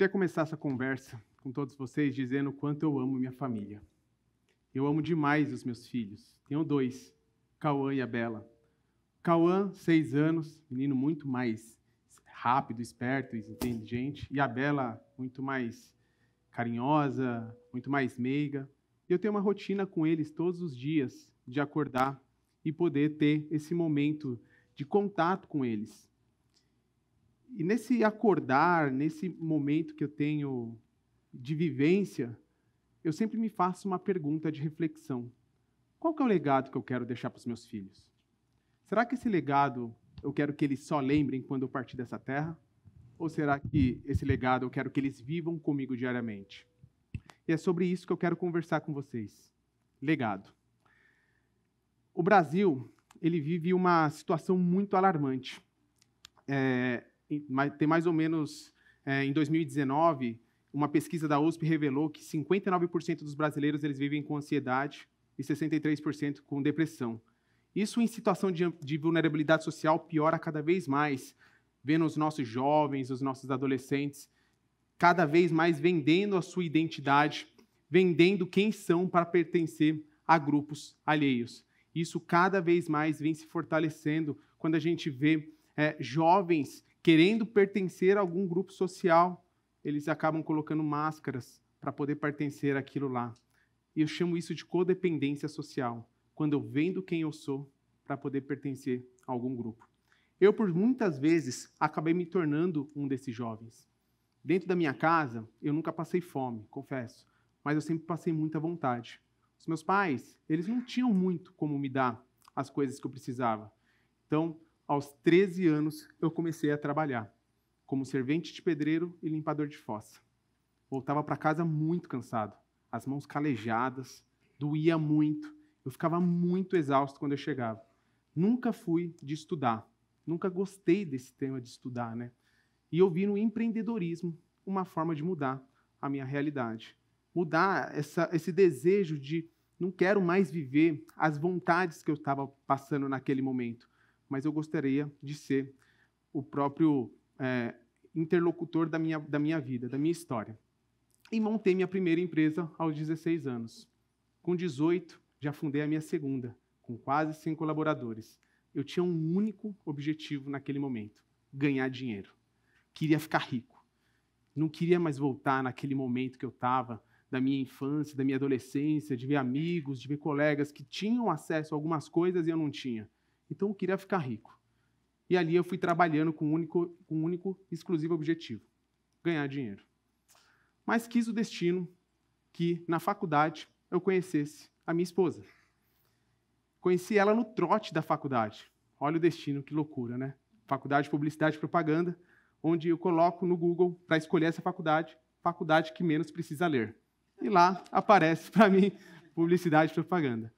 queria começar essa conversa com todos vocês dizendo o quanto eu amo minha família. Eu amo demais os meus filhos. Tenho dois, Cauã e a Bela. Cauã, seis anos, menino muito mais rápido, esperto e inteligente, e a Bela, muito mais carinhosa, muito mais meiga. E eu tenho uma rotina com eles todos os dias de acordar e poder ter esse momento de contato com eles. E nesse acordar, nesse momento que eu tenho de vivência, eu sempre me faço uma pergunta de reflexão. Qual que é o legado que eu quero deixar para os meus filhos? Será que esse legado eu quero que eles só lembrem quando eu partir dessa terra? Ou será que esse legado eu quero que eles vivam comigo diariamente? E é sobre isso que eu quero conversar com vocês. Legado. O Brasil, ele vive uma situação muito alarmante. É, tem mais ou menos, é, em 2019, uma pesquisa da USP revelou que 59% dos brasileiros eles vivem com ansiedade e 63% com depressão. Isso em situação de, de vulnerabilidade social piora cada vez mais, vendo os nossos jovens, os nossos adolescentes, cada vez mais vendendo a sua identidade, vendendo quem são para pertencer a grupos alheios. Isso cada vez mais vem se fortalecendo quando a gente vê é, jovens querendo pertencer a algum grupo social, eles acabam colocando máscaras para poder pertencer àquilo lá. E eu chamo isso de codependência social, quando eu vendo quem eu sou para poder pertencer a algum grupo. Eu, por muitas vezes, acabei me tornando um desses jovens. Dentro da minha casa, eu nunca passei fome, confesso, mas eu sempre passei muita vontade. Os meus pais, eles não tinham muito como me dar as coisas que eu precisava. Então, aos 13 anos, eu comecei a trabalhar como servente de pedreiro e limpador de fossa. Voltava para casa muito cansado, as mãos calejadas, doía muito. Eu ficava muito exausto quando eu chegava. Nunca fui de estudar, nunca gostei desse tema de estudar, né? E eu vi no empreendedorismo uma forma de mudar a minha realidade. Mudar essa, esse desejo de não quero mais viver as vontades que eu estava passando naquele momento mas eu gostaria de ser o próprio é, interlocutor da minha, da minha vida, da minha história. E montei minha primeira empresa aos 16 anos. Com 18, já fundei a minha segunda, com quase 100 colaboradores. Eu tinha um único objetivo naquele momento: ganhar dinheiro. Queria ficar rico. Não queria mais voltar naquele momento que eu estava, da minha infância, da minha adolescência, de ver amigos, de ver colegas que tinham acesso a algumas coisas e eu não tinha. Então eu queria ficar rico. E ali eu fui trabalhando com um único, um único exclusivo objetivo: ganhar dinheiro. Mas quis o destino que, na faculdade, eu conhecesse a minha esposa. Conheci ela no trote da faculdade. Olha o destino, que loucura, né? Faculdade de Publicidade e Propaganda, onde eu coloco no Google para escolher essa faculdade, faculdade que menos precisa ler. E lá aparece para mim Publicidade e Propaganda.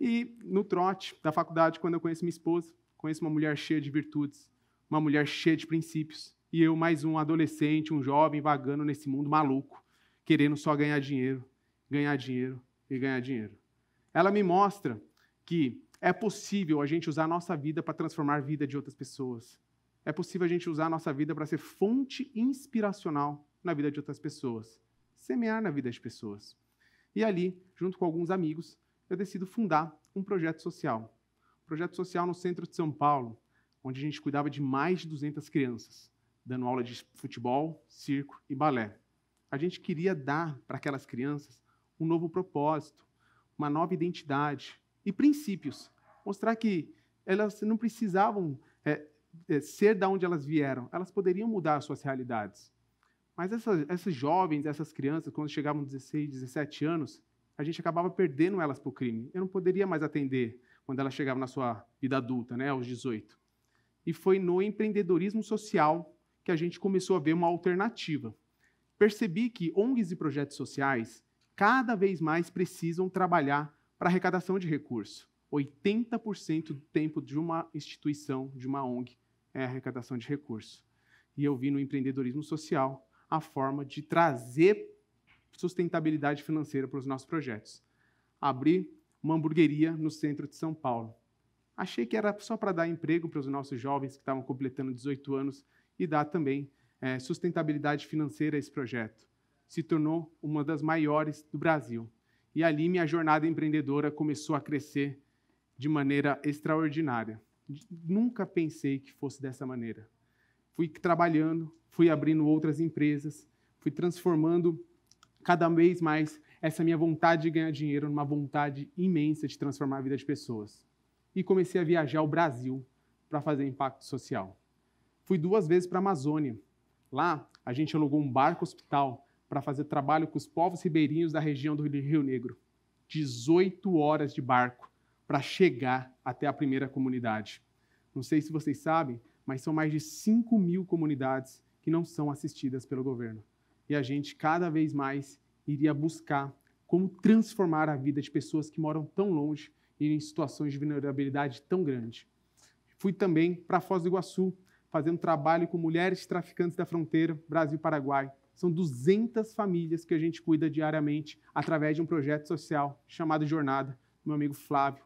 E no trote da faculdade, quando eu conheço minha esposa, conheço uma mulher cheia de virtudes, uma mulher cheia de princípios, e eu mais um adolescente, um jovem vagando nesse mundo maluco, querendo só ganhar dinheiro, ganhar dinheiro e ganhar dinheiro. Ela me mostra que é possível a gente usar a nossa vida para transformar a vida de outras pessoas. É possível a gente usar a nossa vida para ser fonte inspiracional na vida de outras pessoas, semear na vida de pessoas. E ali, junto com alguns amigos, eu decido fundar um projeto social. Um projeto social no centro de São Paulo, onde a gente cuidava de mais de 200 crianças, dando aula de futebol, circo e balé. A gente queria dar para aquelas crianças um novo propósito, uma nova identidade e princípios. Mostrar que elas não precisavam é, é, ser da onde elas vieram, elas poderiam mudar as suas realidades. Mas essas, esses jovens, essas crianças, quando chegavam 16, 17 anos, a gente acabava perdendo elas para o crime. Eu não poderia mais atender quando elas chegavam na sua vida adulta, né, aos 18. E foi no empreendedorismo social que a gente começou a ver uma alternativa. Percebi que ONGs e projetos sociais cada vez mais precisam trabalhar para arrecadação de recursos. 80% do tempo de uma instituição, de uma ONG, é arrecadação de recursos. E eu vi no empreendedorismo social a forma de trazer sustentabilidade financeira para os nossos projetos. Abri uma hamburgueria no centro de São Paulo. Achei que era só para dar emprego para os nossos jovens que estavam completando 18 anos e dar também é, sustentabilidade financeira esse projeto. Se tornou uma das maiores do Brasil. E ali minha jornada empreendedora começou a crescer de maneira extraordinária. Nunca pensei que fosse dessa maneira. Fui trabalhando, fui abrindo outras empresas, fui transformando cada vez mais essa minha vontade de ganhar dinheiro numa vontade imensa de transformar a vida de pessoas. E comecei a viajar o Brasil para fazer impacto social. Fui duas vezes para a Amazônia. Lá, a gente alugou um barco hospital para fazer trabalho com os povos ribeirinhos da região do Rio Negro. 18 horas de barco para chegar até a primeira comunidade. Não sei se vocês sabem, mas são mais de 5 mil comunidades que não são assistidas pelo governo. E a gente, cada vez mais, iria buscar como transformar a vida de pessoas que moram tão longe e em situações de vulnerabilidade tão grande. Fui também para Foz do Iguaçu, fazendo trabalho com mulheres traficantes da fronteira Brasil-Paraguai. São 200 famílias que a gente cuida diariamente através de um projeto social chamado Jornada, do meu amigo Flávio,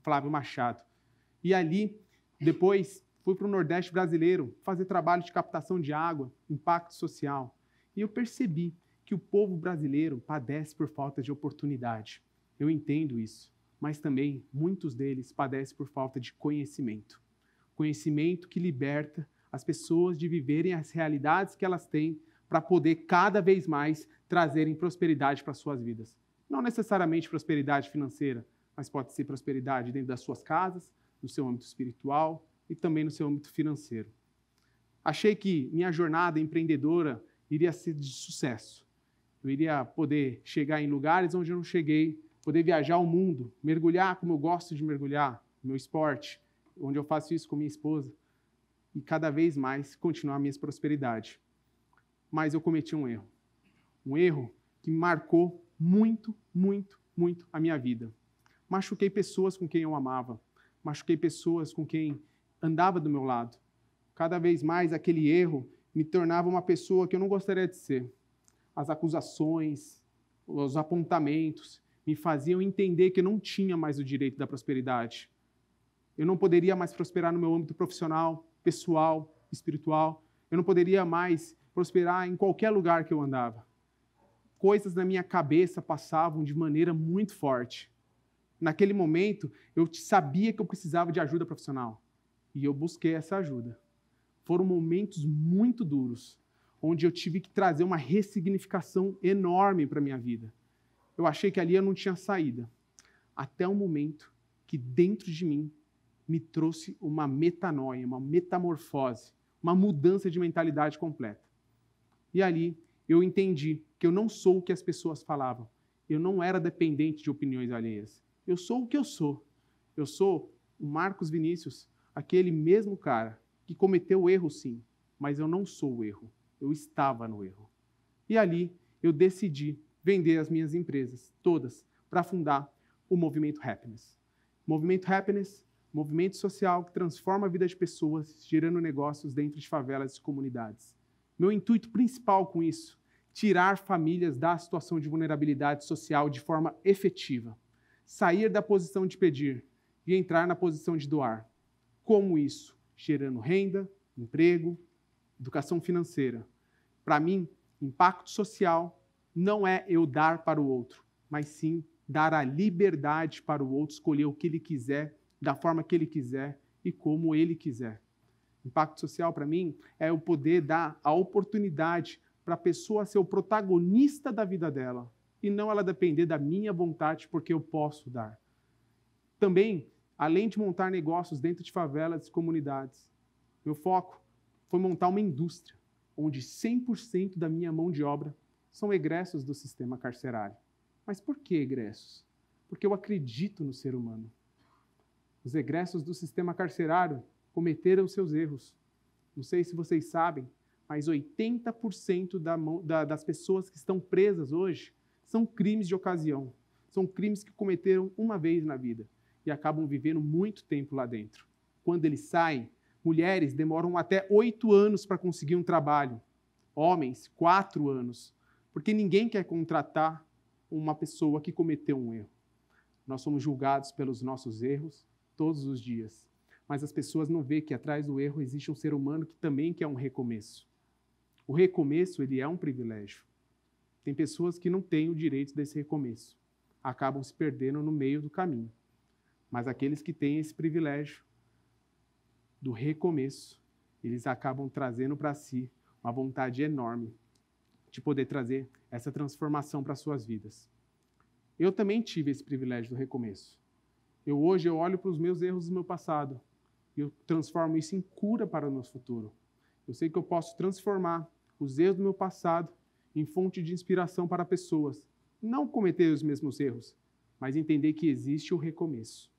Flávio Machado. E ali, depois, fui para o Nordeste brasileiro fazer trabalho de captação de água, impacto social. E eu percebi que o povo brasileiro padece por falta de oportunidade. Eu entendo isso, mas também muitos deles padecem por falta de conhecimento. Conhecimento que liberta as pessoas de viverem as realidades que elas têm para poder cada vez mais trazerem prosperidade para suas vidas. Não necessariamente prosperidade financeira, mas pode ser prosperidade dentro das suas casas, no seu âmbito espiritual e também no seu âmbito financeiro. Achei que minha jornada empreendedora iria ser de sucesso, eu iria poder chegar em lugares onde eu não cheguei, poder viajar o mundo, mergulhar como eu gosto de mergulhar, meu esporte, onde eu faço isso com minha esposa, e cada vez mais continuar minha prosperidade. Mas eu cometi um erro. Um erro que marcou muito, muito, muito a minha vida. Machuquei pessoas com quem eu amava, machuquei pessoas com quem andava do meu lado. Cada vez mais aquele erro me tornava uma pessoa que eu não gostaria de ser as acusações, os apontamentos me faziam entender que eu não tinha mais o direito da prosperidade. Eu não poderia mais prosperar no meu âmbito profissional, pessoal, espiritual. Eu não poderia mais prosperar em qualquer lugar que eu andava. Coisas na minha cabeça passavam de maneira muito forte. Naquele momento, eu sabia que eu precisava de ajuda profissional e eu busquei essa ajuda. Foram momentos muito duros, onde eu tive que trazer uma ressignificação enorme para a minha vida. Eu achei que ali eu não tinha saída. Até o momento que dentro de mim me trouxe uma metanoia, uma metamorfose, uma mudança de mentalidade completa. E ali eu entendi que eu não sou o que as pessoas falavam. Eu não era dependente de opiniões alheias. Eu sou o que eu sou. Eu sou o Marcos Vinícius, aquele mesmo cara que cometeu erro sim, mas eu não sou o erro eu estava no erro. E ali eu decidi vender as minhas empresas, todas, para fundar o Movimento Happiness. Movimento Happiness, movimento social que transforma a vida de pessoas, gerando negócios dentro de favelas e comunidades. Meu intuito principal com isso, tirar famílias da situação de vulnerabilidade social de forma efetiva, sair da posição de pedir e entrar na posição de doar. Como isso? Gerando renda, emprego, educação financeira. Para mim, impacto social não é eu dar para o outro, mas sim dar a liberdade para o outro escolher o que ele quiser, da forma que ele quiser e como ele quiser. Impacto social, para mim, é o poder dar a oportunidade para a pessoa ser o protagonista da vida dela e não ela depender da minha vontade porque eu posso dar. Também, além de montar negócios dentro de favelas e comunidades, meu foco foi montar uma indústria onde 100% da minha mão de obra são egressos do sistema carcerário. Mas por que egressos? Porque eu acredito no ser humano. Os egressos do sistema carcerário cometeram seus erros. Não sei se vocês sabem, mas 80% da mão, da, das pessoas que estão presas hoje são crimes de ocasião. São crimes que cometeram uma vez na vida e acabam vivendo muito tempo lá dentro. Quando eles saem, Mulheres demoram até oito anos para conseguir um trabalho. Homens, quatro anos. Porque ninguém quer contratar uma pessoa que cometeu um erro. Nós somos julgados pelos nossos erros todos os dias. Mas as pessoas não veem que atrás do erro existe um ser humano que também quer um recomeço. O recomeço, ele é um privilégio. Tem pessoas que não têm o direito desse recomeço, acabam se perdendo no meio do caminho. Mas aqueles que têm esse privilégio do recomeço, eles acabam trazendo para si uma vontade enorme de poder trazer essa transformação para suas vidas. Eu também tive esse privilégio do recomeço. Eu hoje eu olho para os meus erros do meu passado e eu transformo isso em cura para o nosso futuro. Eu sei que eu posso transformar os erros do meu passado em fonte de inspiração para pessoas. Não cometer os mesmos erros, mas entender que existe o recomeço.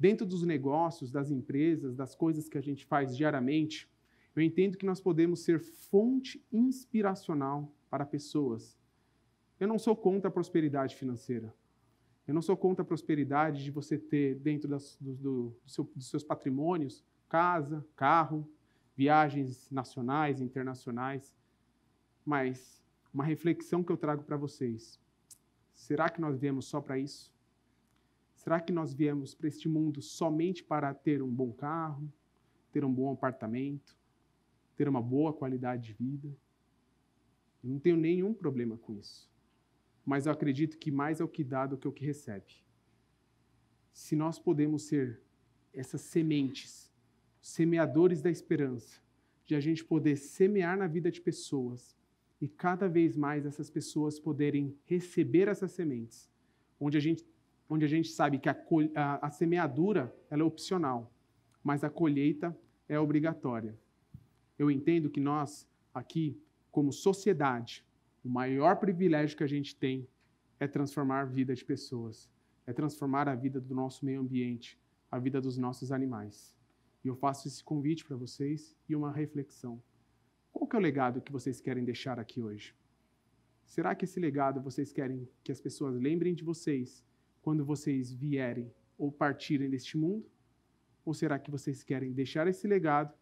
Dentro dos negócios, das empresas, das coisas que a gente faz diariamente, eu entendo que nós podemos ser fonte inspiracional para pessoas. Eu não sou contra a prosperidade financeira. Eu não sou contra a prosperidade de você ter dentro das, do, do, do seu, dos seus patrimônios casa, carro, viagens nacionais internacionais. Mas uma reflexão que eu trago para vocês: será que nós viemos só para isso? Será que nós viemos para este mundo somente para ter um bom carro, ter um bom apartamento, ter uma boa qualidade de vida? Eu não tenho nenhum problema com isso mas eu acredito que mais é o que dá do que o que recebe. Se nós podemos ser essas sementes, semeadores da esperança, de a gente poder semear na vida de pessoas e cada vez mais essas pessoas poderem receber essas sementes, onde a gente, onde a gente sabe que a, a, a semeadura é opcional, mas a colheita é obrigatória. Eu entendo que nós, aqui, como sociedade, o maior privilégio que a gente tem é transformar a vida de pessoas, é transformar a vida do nosso meio ambiente, a vida dos nossos animais. E eu faço esse convite para vocês e uma reflexão. Qual que é o legado que vocês querem deixar aqui hoje? Será que esse legado vocês querem que as pessoas lembrem de vocês quando vocês vierem ou partirem deste mundo? Ou será que vocês querem deixar esse legado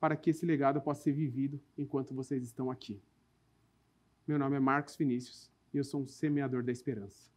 para que esse legado possa ser vivido enquanto vocês estão aqui? Meu nome é Marcos Vinícius e eu sou um semeador da esperança.